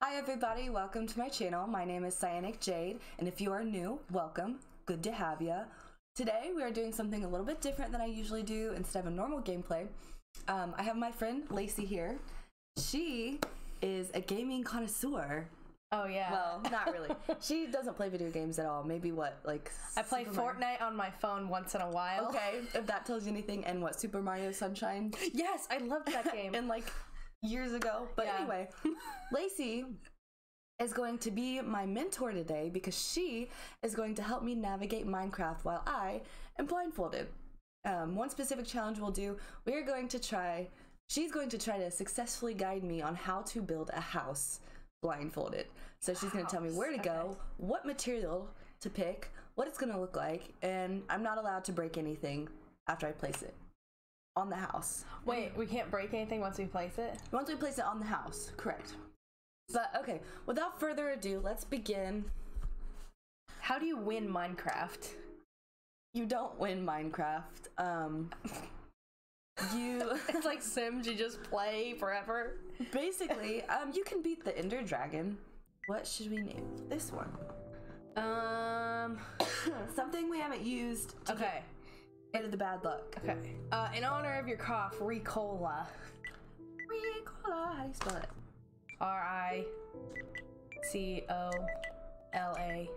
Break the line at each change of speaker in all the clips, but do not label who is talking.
Hi everybody, welcome to my channel. My name is Cyanic Jade, and if you are new, welcome. Good to have you. Today we are doing something a little bit different than I usually do instead of a normal gameplay. Um, I have my friend Lacy here. She is a gaming connoisseur.
Oh yeah.
Well, not really. she doesn't play video games at all. Maybe what, like
I play
Super Mario-
Fortnite on my phone once in a while.
Okay, if that tells you anything, and what Super Mario Sunshine
Yes, I loved that game.
and like years ago. But
Yeah.
anyway, Lacy is going to be my mentor today because she is going to help me navigate Minecraft while I am blindfolded. Um, one specific challenge we'll do, we are going to try, she's going to try to successfully guide me on how to build a house blindfolded. So she's going to tell me where to go, what material to pick, what it's going to look like, and I'm not allowed to break anything after I place it on the house.
Wait, we can't break anything once we place it.
Once we place it on the house, correct. But okay, without further ado, let's begin.
How do you win Minecraft?
You don't win Minecraft. Um, you
It's like Sims. You just play forever.
basically, um, you can beat the Ender Dragon. What should we name this one?
Um.
Something we haven't used
Okay.
get of the bad luck.
Okay. Uh, in honor of your cough, Ricola.
Ricola, how do you spell it?
R I C O L A.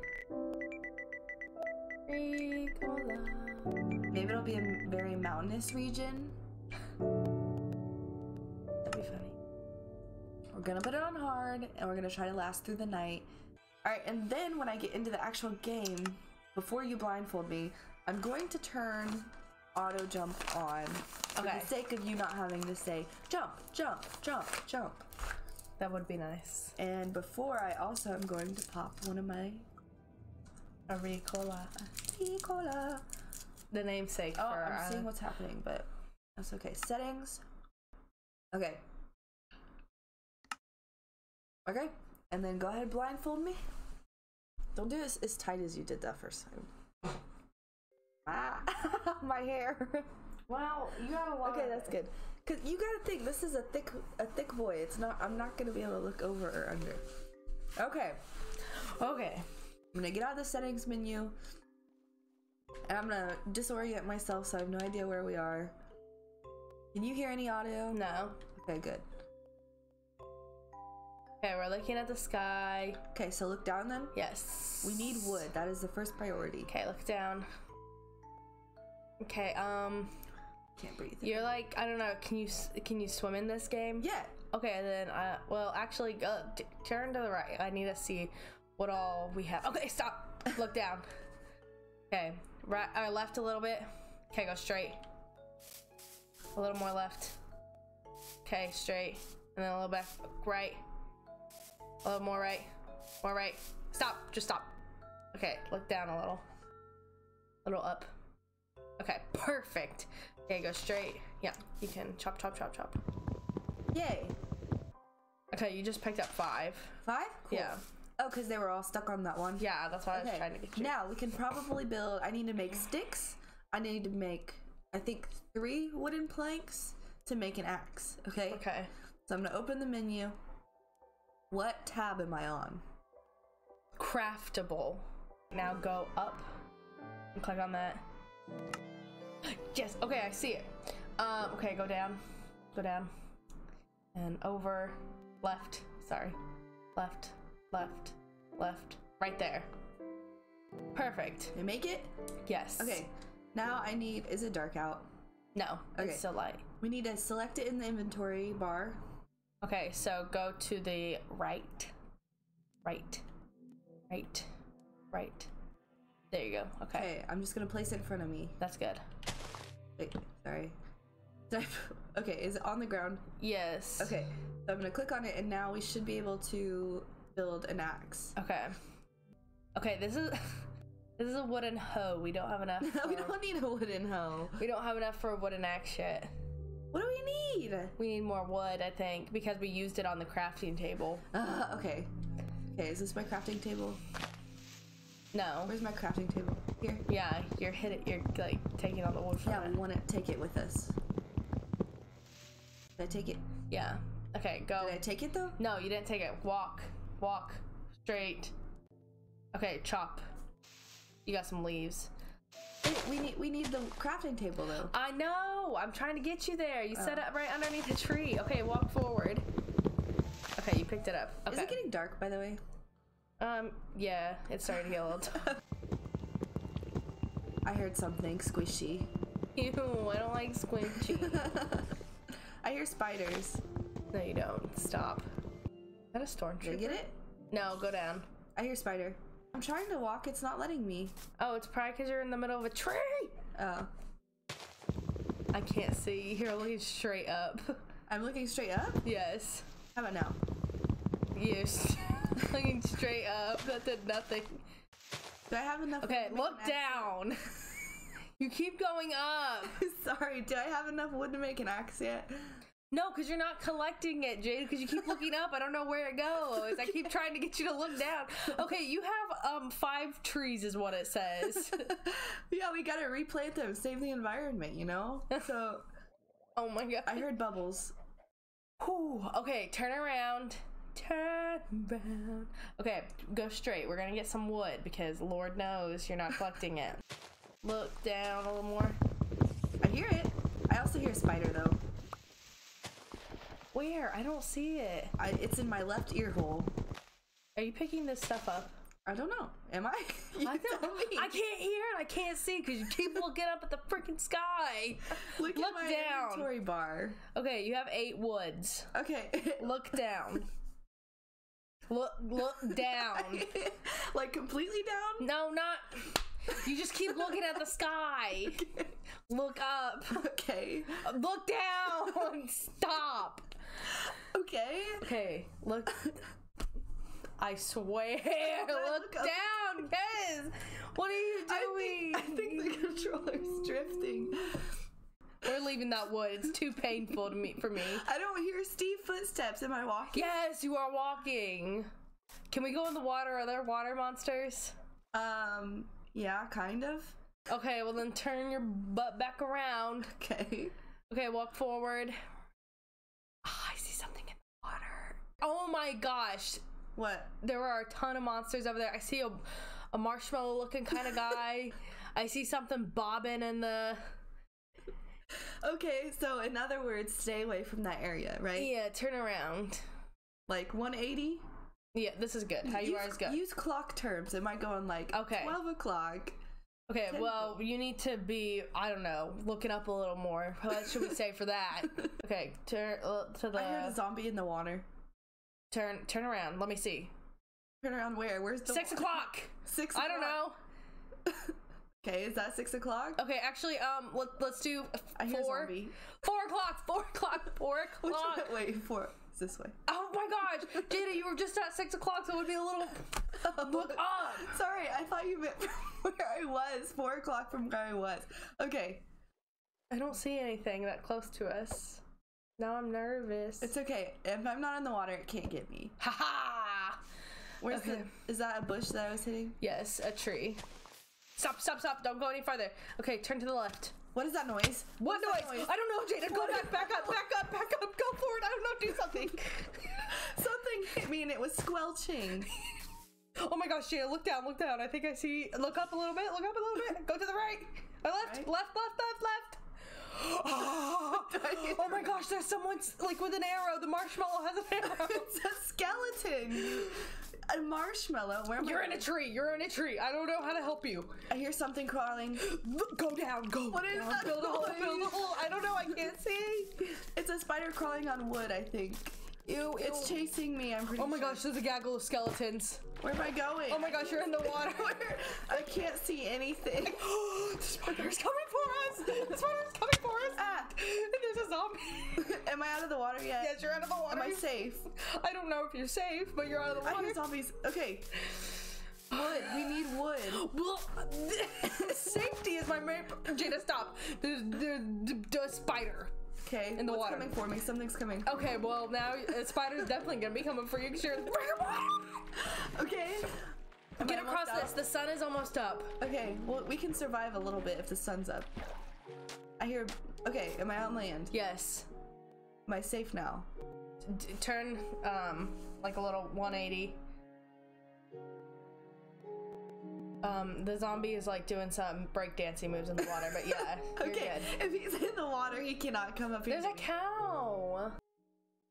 Ricola.
Maybe it'll be a very mountainous region. That'd be funny. We're gonna put it on hard and we're gonna try to last through the night. Alright, and then when I get into the actual game, before you blindfold me, I'm going to turn auto jump on for
Okay.
the sake of you not having to say jump, jump, jump, jump.
That would be nice.
And before I also am going to pop one of my
A Ricola.
Ricola.
The namesake
Oh,
for.
I'm
uh,
seeing what's happening, but that's okay. Settings. Okay. Okay, and then go ahead and blindfold me. Don't do it as, as tight as you did that first time. Ah, my hair.
Well, you got a lot.
okay, that's good. Cause you gotta think this is a thick, a thick boy. It's not. I'm not gonna be able to look over or under. Okay,
Okay.
I'm gonna get out of the settings menu, and I'm gonna disorient myself so I have no idea where we are. Can you hear any audio?
No.
Okay, good.
Okay, we're looking at the sky.
Okay, so look down then.
Yes.
We need wood. That is the first priority.
Okay, look down. Okay, um,
Can't breathe.
you're like I don't know. Can you can you swim in this game?
Yeah.
Okay, then uh, well, actually, go t- turn to the right. I need to see what all we have. Okay, stop. Look down. Okay, right or left a little bit. Okay, go straight. A little more left. Okay, straight, and then a little back right. A little more right. More right. Stop. Just stop. Okay, look down a little. A little up. Okay, perfect. Okay, go straight. Yeah, you can chop, chop, chop, chop.
Yay.
Okay, you just picked up five.
Five? Cool.
Yeah.
Oh, because they were all stuck on that one.
Yeah, that's why I was trying to get you.
Now we can probably build. I need to make sticks. I need to make, I think, three wooden planks to make an axe. Okay.
Okay.
So I'm gonna open the menu. What tab am I on?
Craftable. Now go up and click on that. Yes. Okay, I see it. Um. Okay, go down. Go down. And over. Left. Sorry. Left. Left. Left. Right there. Perfect.
Did I make it?
Yes.
Okay. Now I need. Is it dark out?
No.
Okay.
It's still light.
We need to select it in the inventory bar.
Okay, so go to the right, right, right, right. There you go. Okay,
Okay. I'm just gonna place it in front of me.
that's good.
Sorry. Okay, is it on the ground?
Yes.
Okay, so I'm gonna click on it, and now we should be able to build an axe.
Okay. Okay, this is this is a wooden hoe. We don't have enough.
we don't need a wooden hoe.
we don't have enough for a wooden axe yet.
What do we need?
We need more wood, I think, because we used it on the crafting table.
Uh, okay. Okay, is this my crafting table?
No.
Where's my crafting table? Here.
Yeah, you're hitting. You're like taking all the wood from
Yeah,
it.
we want to take it with us. Did I take it?
Yeah. Okay, go.
Did I take it though?
No, you didn't take it. Walk. Walk. Straight. Okay, chop. You got some leaves.
Wait, we need we need the crafting table though.
I know! I'm trying to get you there. You set oh. it right underneath the tree. Okay, walk forward. Okay, you picked it up. Okay.
Is it getting dark by the way?
Um, yeah, it's starting to get old.
I heard something squishy.
Ew, I don't like squinchy.
I hear spiders.
no, you don't. Stop. Is that a storm
Did I get it?
No, go down.
I hear spider. I'm trying to walk, it's not letting me.
Oh, it's probably because you're in the middle of a tree.
Oh.
I can't see. You're looking straight up.
I'm looking straight up?
yes.
How about now?
You're looking straight up. That did nothing.
Do I have enough
Okay,
wood to make
look down. you keep going up.
Sorry, do I have enough wood to make an axe yet?
No, because you're not collecting it, Jade. Because you keep looking up. I don't know where it goes. I keep trying to get you to look down. Okay, you have um five trees, is what it says.
yeah, we gotta replant them, save the environment, you know? So
oh my god.
I heard bubbles.
Whew. Okay, turn around. Turn around. Okay, go straight. We're gonna get some wood because Lord knows you're not collecting it. Look down a little more.
I hear it. I also hear a spider though.
Where? I don't see it.
I, it's in my left ear hole.
Are you picking this stuff up?
I don't know. Am I?
I. I can't hear and I can't see because you keep looking up at the freaking sky.
Look,
look
at my
down.
inventory bar.
Okay, you have eight woods.
Okay.
Look down. Look, look down.
like completely down?
No, not. You just keep looking at the sky. Look up.
Okay.
Look down. Stop.
Okay.
Okay, look. I swear. Look
look
down, guys. What are you doing?
I think, I think the controller's drifting.
We're leaving that wood. It's too painful to me for me.
I don't hear Steve footsteps. Am I walking?
Yes, you are walking. Can we go in the water? Are there water monsters?
Um. Yeah, kind of.
Okay, well then turn your butt back around.
Okay.
Okay, walk forward. Ah, I see something in the water. Oh my gosh.
What?
There are a ton of monsters over there. I see a, a marshmallow looking kind of guy. I see something bobbing in the.
Okay, so in other words, stay away from that area, right?
Yeah, turn around.
Like 180.
Yeah, this is good. How you
use,
are is good.
Use clock terms. It might go on like
Okay.
12 o'clock.
Okay, well, you need to be, I don't know, looking up a little more. What should we say for that? Okay, turn uh, to the.
I heard a zombie in the water.
turn turn around. Let me see.
Turn around where? Where's the
Six o'clock.
Six.
I don't know.
Okay, is that six o'clock?
Okay, actually, um, let, let's do
I
four. Four o'clock. Four o'clock. Four
Which
o'clock.
way? Wait, four. It's this way.
Oh my gosh, Jada, you were just at six o'clock, so it would be a little. Look up.
Sorry, I thought you meant from where I was. Four o'clock from where I was. Okay,
I don't see anything that close to us. Now I'm nervous.
it's okay. If I'm not in the water, it can't get me.
Ha ha!
Where's
Okay.
the? Is that a bush that I was hitting?
Yes, a tree. Stop! Stop! Stop! Don't go any farther. Okay, turn to the left.
What is that noise?
What
What's
noise?
that
I don't know, Jada. Go back, back up, back up, back up. Go forward. I don't know. Do something.
Something hit me and it was squelching.
oh my gosh, Jada, look down, look down. I think I see. Look up a little bit. Look up a little bit. Go to the right. Or left.
Right.
Left. Left. Left. Left. oh my gosh, there's someone like with an arrow. The marshmallow has an arrow.
it's a skeleton. A marshmallow. Where am
You're
I?
in a tree. You're in a tree. I don't know how to help you.
I hear something crawling.
Go down. Go.
What is
down,
that
Build a hole. Build a hole. I don't know. I can't see.
It's a spider crawling on wood. I think.
Ew.
It's chasing me. I'm pretty.
Oh my
sure.
gosh, there's a gaggle of skeletons.
Where am I going?
Oh my gosh, you're in the water.
I can't see anything.
the spider's coming for us. The spider's coming for us.
Ah.
And there's a zombie.
Am I out of the water yet?
yes, you're out of the water.
Am I safe?
I don't know if you're safe, but you're out of the water.
I hear zombies. Okay. Wood. We need wood.
Well, Safety is my main. Jada, stop. There's, there's the spider.
Okay.
In the
what's
water.
coming for me? Something's coming.
Okay, well now a spider's definitely gonna be coming for you because you're in the freaking water.
Okay. Am
Get
I
across this.
up?
The sun is almost up.
Okay. Well, we can survive a little bit if the sun's up. I hear. Okay. Am I on land?
Yes.
Am I safe now?
d- turn um like a little 180. Um, the zombie is like doing some breakdancing moves in the water, but yeah,
Okay, if he's in the water, he cannot come up here.
There's a cow.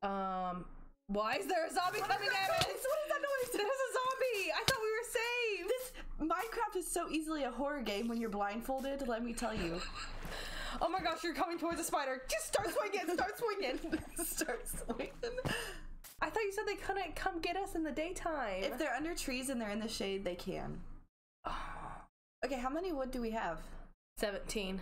Um, why is there a zombie
What
coming at us?
What is that noise?
There's a zombie. I thought we were safe.
This Minecraft is so easily a horror game when you're blindfolded. Let me tell you.
Oh my gosh, you're coming towards a spider. Just start swinging. Start swinging.
Start swinging.
I thought you said they couldn't come get us in the daytime.
If they're under trees and they're in the shade, they can. Okay, how many wood do we have?
17.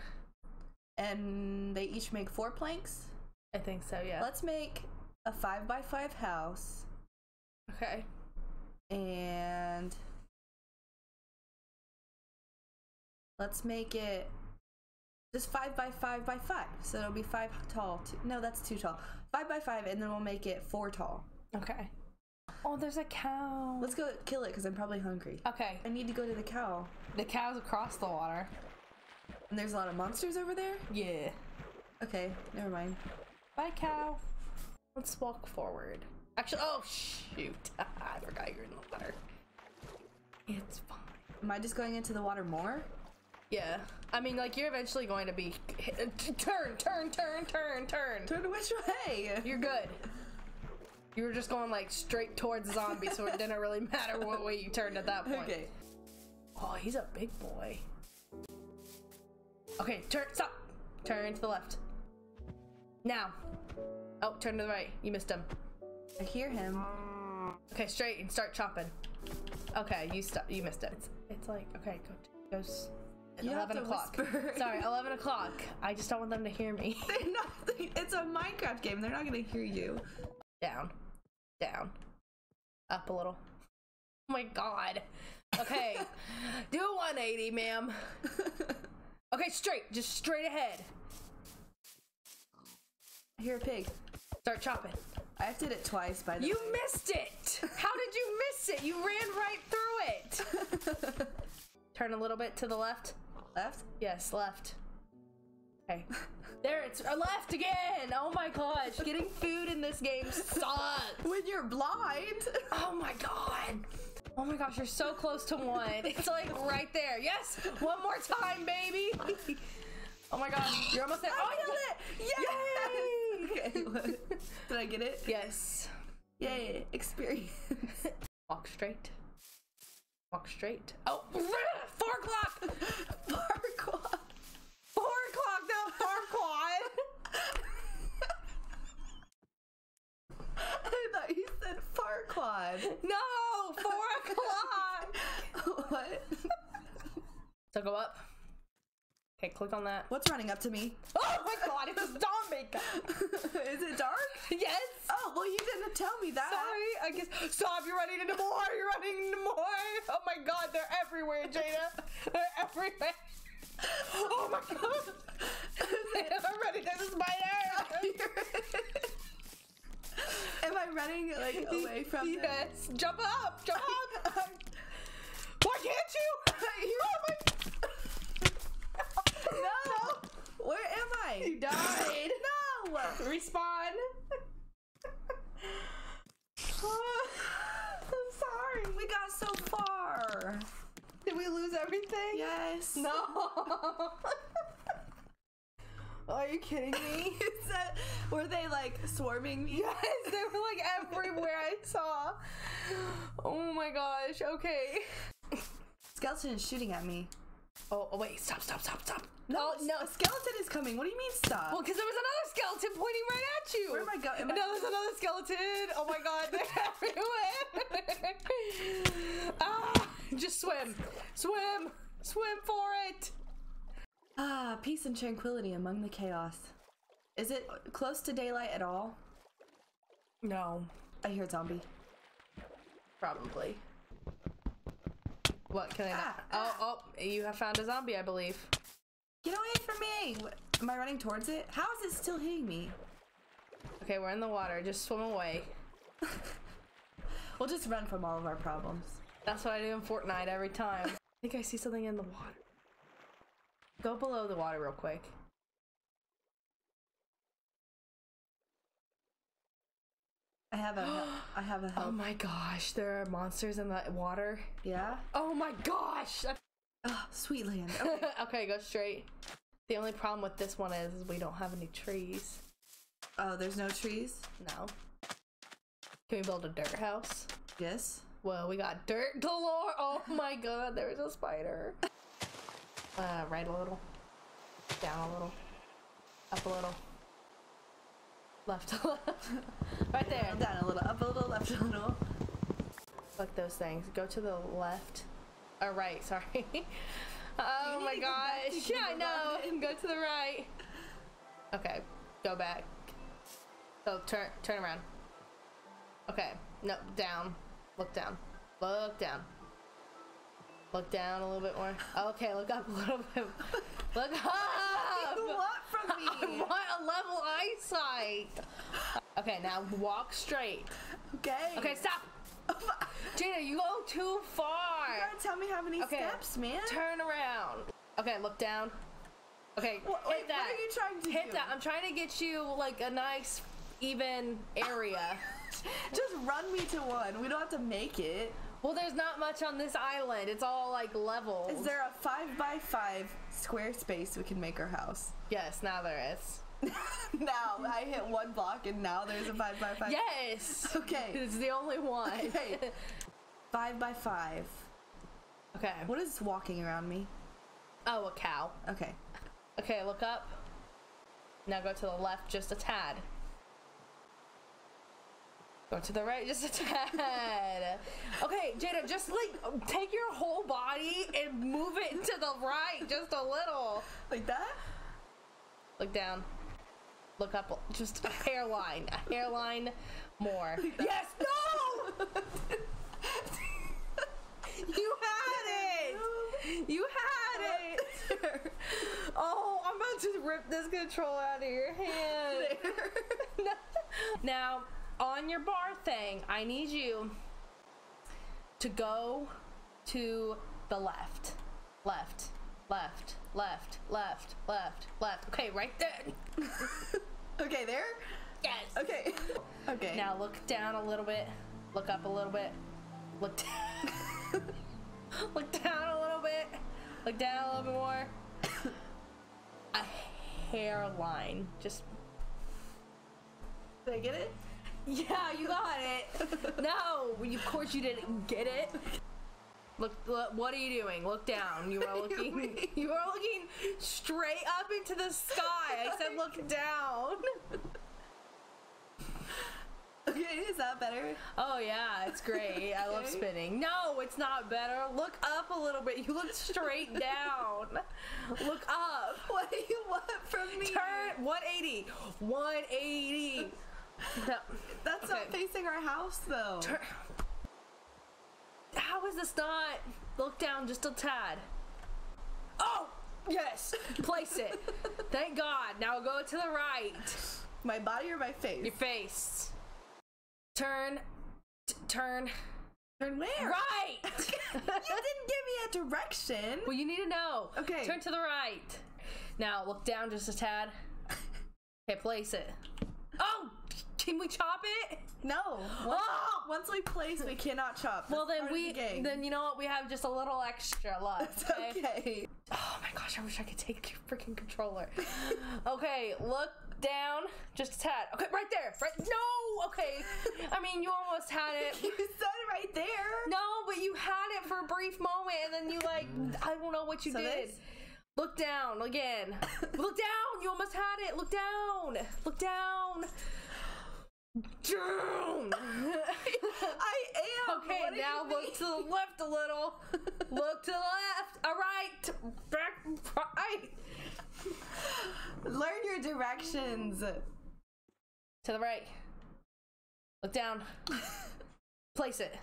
And they each make four planks.
I think so, yeah.
Let's make a five by five house
okay.
and let's make it just five by five by five. So it'll be five tall. Two, no, that's too tall. Five by five, and then we'll make it four tall.
Okay. Oh, there's a cow.
Let's go kill it because I'm probably hungry.
Okay.
I need to go to the cow.
The cow's across the water.
And there's a lot of monsters over there?
Yeah.
Okay, never mind.
Bye, cow. Let's walk forward. Actually, oh, shoot. I forgot you're in the water. It's fine.
Am I just going into the water more?
Yeah. I mean, like, you're eventually going to be. Turn, turn, turn, turn, turn.
Turn which way?
You're good. You were just going, like, straight towards zombies, so it didn't really matter what way you turned at that point.
Okay.
Oh, he's a big boy. Okay, turn, stop. Turn to the left. Now. Oh, turn to the right. You missed him.
I hear him.
Okay, straight and start chopping. Okay, you stop. You missed it. It's, it's like okay, go goes. Eleven o'clock.
whisper.
Sorry, eleven o'clock. I just don't want them to hear me.
They're not. It's a Minecraft game. They're not gonna hear you.
Down, down, up a little. Oh my god. Okay, do a 180, ma'am. Okay, straight, just straight ahead.
I hear a pig.
Start chopping.
I did it twice by the
You
way.
missed it. How did you miss it? You ran right through it. Turn a little bit to the left.
Left?
Yes, left. Okay. There, it's left again. Oh my gosh, getting food in this game sucks.
When you're blind.
Oh my god. Oh my gosh, you're so close to one. It's like right there. Yes, one more time, baby. Oh my god, you're almost there.
I
Oh,
killed it! Yay! okay? Did I get it?
Yes.
Yay! Experience.
Walk straight. Walk straight. Oh, four o'clock.
Farquaad.
Four o'clock, not Farquaad.
I thought you said Farquaad.
No, four o'clock.
what?
So go up. Okay, click on that.
What's running up to me?
Oh my god, it's a zombie.
Is it dark?
yes.
Oh, well, you didn't tell me that.
Sorry, I guess. Stop! You're running into more. You're running into more. Oh my god, they're everywhere, Jada. They're everywhere. Oh my god. I'm running into the spider.
Running like away from them?
Yes. Jump up. Jump up. Why can't you?
No! Where am I?
You died.
No!
Respawn.
I'm sorry. We got so far.
Did we lose everything?
Yes.
No. Are you kidding me?
Is that, were they like swarming me?
Yes, they were like everywhere I saw. Oh my gosh. Okay.
Skeleton is shooting at me.
Oh, oh wait, stop, stop, stop, stop.
No,
Oh, no.
A skeleton is coming. What do you mean stop?
Well, because there was another skeleton pointing right at you.
Where am I going? Am I-
No, there's another skeleton. Oh my god, they're everywhere. ah, just swim, swim, swim for it.
Ah, peace and tranquility among the chaos. Is it close to daylight at all?
No,
I hear a zombie.
probably. What can I?
Ah,
oh, oh, you have found a zombie, I believe.
Get away from me! What- Am I running towards it? How is it still hitting me?
Okay, we're in the water. Just swim away.
We'll just run from all of our problems.
That's what I do in Fortnite every time. I think I see something in the water. Go below the water real quick.
I have a. I have a
Oh my gosh, there are monsters in the water.
Yeah.
Oh my gosh.
Oh, sweet land. Okay.
okay, go straight. The only problem with this one is, is we don't have any trees.
oh, there's no trees.
No. Can we build a dirt house?
Yes.
Well, we got dirt galore. Oh my god, there's a spider. Uh, right a little. Down a little. Up a little. Left a little. right there.
Down a little, up a little, left a little.
Fuck those things. Go to the left. Or right, sorry. oh my
go
gosh. Yeah, I know. Go to the right. Okay, go back. So turn turn around. Okay. No, down. Look down. Look down. Look down a little bit more. Okay, look up a little bit. Look up.
You want from
I
me?
want a level eyesight. Okay, now walk straight.
Okay.
Okay, stop. Jada, you go too far.
You gotta tell me how many
Okay.
steps, man.
Turn around. Okay, look down. Okay,
What,
hit
wait,
that.
what are you trying to
hit
do?
that. I'm trying to get you like a nice even area.
Just run me to one. We don't have to make it.
Well, there's not much on this island. It's all like level.
Is there a five by five square space we can make our house?
Yes, now there is.
now I hit one block and now there's a five by five.
Yes.
Okay.
It's the only one.
Okay. Five by five.
okay.
What is walking around me?
Oh, a cow.
Okay.
Okay, look up. Now go to the left just a tad. Go to the right just a tad. Okay, Jada, just like take your whole body and move it to the right just a little.
Like that?
Look down. Look up. Just a hairline. A hairline more. Yes! No! You had it! You had it! Oh, I'm about to rip this control out of your hand. now, on your bar thing, I need you to go to the left. Left. Left. Left. Left. Left. Left. Okay, right there.
okay, there?
Yes.
Okay. Okay.
Now look down a little bit. Look up a little bit. Look down. look down a little bit. Look down a little bit more. a hairline. Just
Did I get it?
Yeah, you got it. no, of course you didn't get it. Look, look, what are you doing? Look down. You are looking. You are looking straight up into the sky. I said look down.
Okay, is that better?
Oh yeah, it's great. I love spinning. No, it's not better. Look up a little bit. You look straight down. Look up.
What do you want from me?
Turn 180. 180. No,
That's not facing our house though.
turn. How is this not? Look down just a tad. Oh, yes. Place it. Thank God. Now go to the right.
My body or my face?
Your face. Turn. Turn.
Turn where?
Right.
you didn't give me a direction.
Well, you need to know.
Okay.
Turn to the right. Now look down just a tad. Okay, place it. Can we chop it?
No. Once,
Oh!
once we place, we cannot chop.
Well, then we
the
then you know what? We have just a little extra left. Okay.
okay.
Oh my gosh, I wish I could take your freaking controller. okay, look down just a tad. Okay, right there. Right. No. Okay. I mean, you almost had it.
You said it right there.
No, but you had it for a brief moment, and then you like I don't know what you
So
did.
this?
Look down again. Look down. You almost had it. Look down. Look down. Down.
I am.
okay, now look
mean?
to the left a little. look to the left. All right. Back right.
Learn your directions.
To the right. Look down. Place it.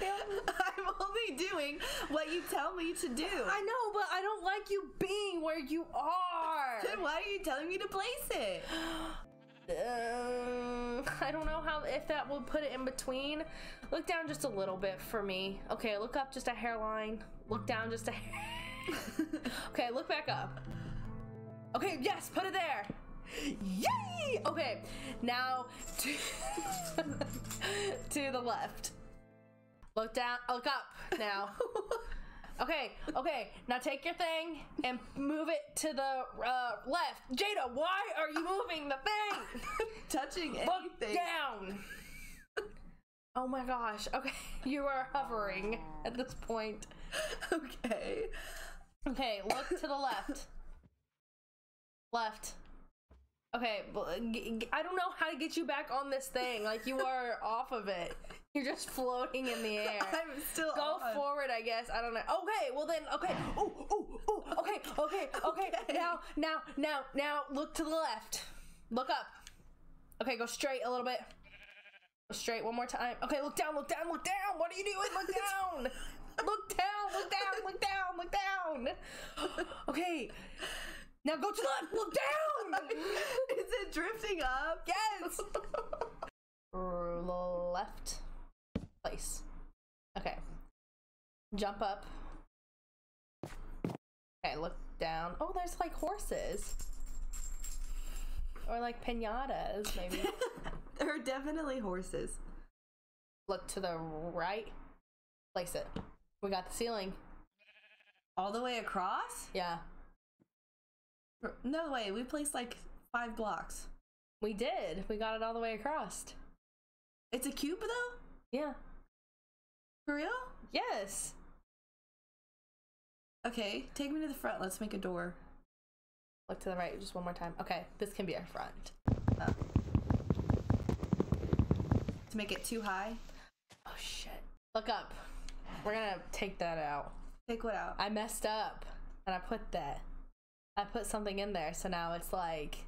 I'm only doing what you tell me to do.
I know, but I don't like you being where you are.
Then why are you telling me to place it?
Um, I don't know how if that will put it in between. Look down just a little bit for me. Okay, look up just a hairline. Look down just a hair. okay, look back up. Okay, yes, put it there. Yay! Okay, now to, to the left. Look down, look up now. Okay, okay, now take your thing and move it to the uh, left. Jada, why are you moving the thing?
Touching
Look down. Oh my gosh. Okay, you are hovering at this point.
Okay.
Okay, look to the left. Left. Okay, uh, g- I don't know how to get you back on this thing. Like you are off of it. You're just floating in the air.
I'm still
Go
on.
forward, I guess. I don't know. Okay, well then, okay. Ooh, ooh, ooh. Okay, okay, okay.
Okay.
Now, now, now, now, look to the left. Look up. Okay, go straight a little bit. Go straight one more time. Okay, look down, look down, look down. What are you doing? Look down. look down, look down, look down, look down. Okay. Now go to the left. Look down.
It drifting up?
Yes. left place. Okay. Jump up. Okay, look down. Oh, there's like horses. Or like pinatas, maybe.
there are definitely horses.
look to the right. Place it. We got the ceiling.
All the way across?
Yeah.
No way. We placed like five blocks.
We did. We got it all the way across.
It's a cube though?
Yeah.
For real?
Yes.
Okay, take me to the front. Let's make a door.
Look to the right just one more time. Okay, this can be our front.
To make it too high.
Oh shit. Look up. We're gonna take that out.
Take what out?
I messed up and I put that. I put something in there, so now it's like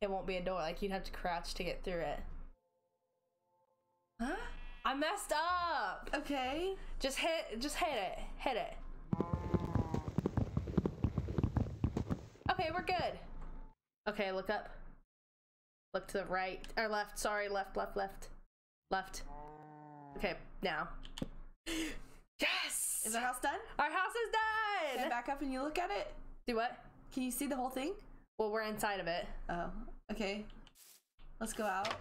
it won't be a door. Like you'd have to crouch to get through it.
Huh?
I messed up.
Okay.
Just hit. Just hit it. Hit it. Okay, we're good. Okay, look up. Look to the right or left. Sorry, left, left, left, left. Okay, now. Yes.
Is our house done?
Our house is done!
Can I back up and you look at it?
Do what?
Can you see the whole thing?
Well, we're inside of it.
Oh, okay. Let's go out.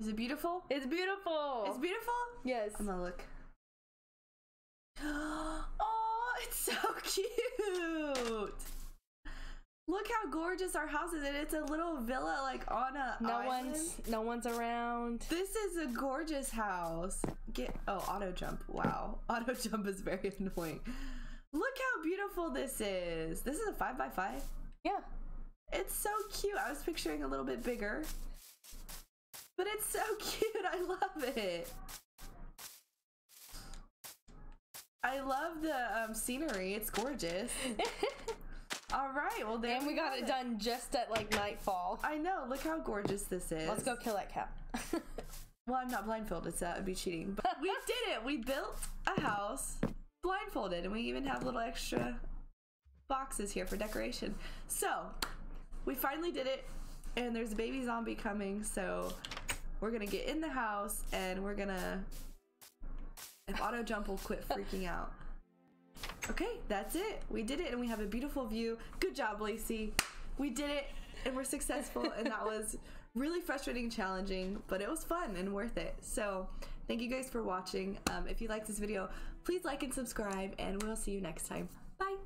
Is it beautiful?
It's beautiful.
It's beautiful?
yes.
I'm gonna look. Oh, it's so cute. Look how gorgeous our house is, and it's a little villa like on a
No
island.
one's no one's around.
This is a gorgeous house. Get oh auto jump. Wow, auto jump is very annoying. Look how beautiful this is. This is a five by five.
Yeah.
It's so cute. I was picturing a little bit bigger, but it's so cute. I love it. I love the um, scenery. It's gorgeous. All right. Well, then.
and we got
have
it done just at like nightfall.
I know. Look how gorgeous this is.
Let's go kill that cat.
Well, I'm not blindfolded, so that would be cheating. But we did it. We built a house blindfolded, and we even have little extra boxes here for decoration. So, we finally did it, and there's a baby zombie coming, so we're gonna get in the house and we're gonna. If auto jump will quit freaking out. Okay, that's it. We did it, and we have a beautiful view. Good job, Lacy. We did it, and we're successful, and that was really frustrating and challenging, but it was fun and worth it. So, thank you guys for watching. Um, if you like this video, Please like and subscribe, and we'll see you next time. Bye.